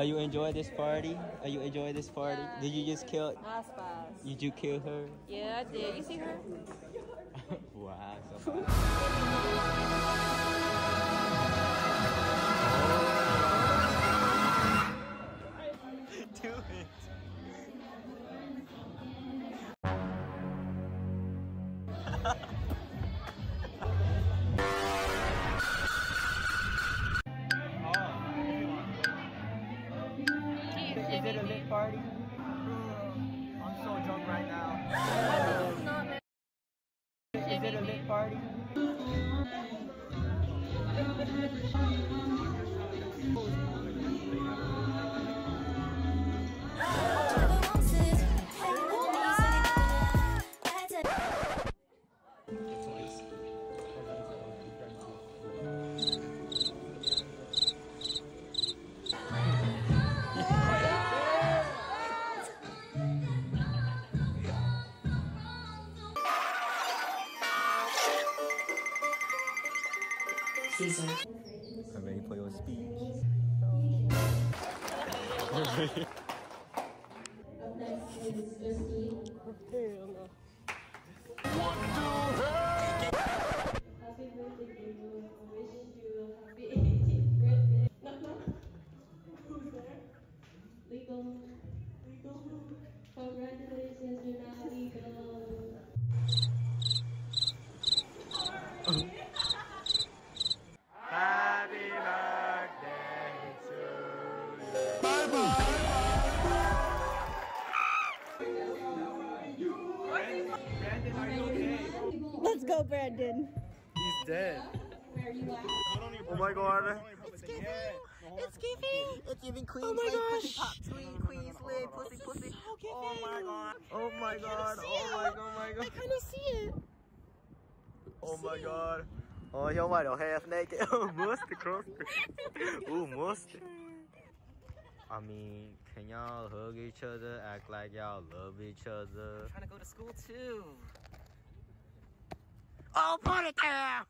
Are you enjoying this party? Are you enjoying this party? Yeah. Did you just kill? I spies. Did you kill her? Yeah, I did. You see her? wow. Do it. Is it a lit party? Mm, I'm so drunk right now. Is it a lit party? Caesar. I'm ready for your speech. Happy birthday, Diego. I wish you a happy 18th birthday. Knock, knock. Who's there? Legal. Legal. Congratulations, you're now legal. go, Brandon. He's dead. Oh my god. It's giving. It's giving. It's giving queen. Oh my queen, gosh. Queen, queen, slay, pussy, pussy. Oh, oh, oh my god. Oh my god. Oh my god. Oh my god. I kind of see it. Oh my god. Oh, he almost half naked. Oh, must cross. Oh, must. I mean, can y'all hug each other? Act like y'all love each other. I'm trying to go to school too. Oh, put it there!